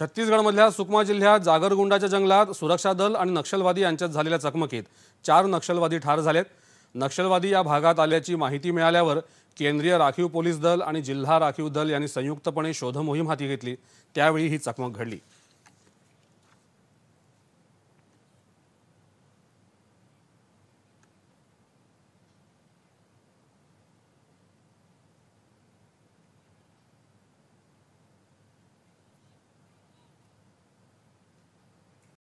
छत्तीसगडमधल्या सुकमा जिल्ह्यात जागरगुंडाच्या जंगलात सुरक्षा दल आणि नक्षलवादी यांच्यात झालेल्या चकमकीत चार नक्षलवादी ठार झालेत. नक्षलवादी या भागात आल्याची माहिती मिळाल्यावर केंद्रीय राखीव पोलीस दल आणि जिल्हा राखीव दल यांनी संयुक्तपणे शोधमोहीम हाती घेतली. त्यावेळी ही चकमक घडली.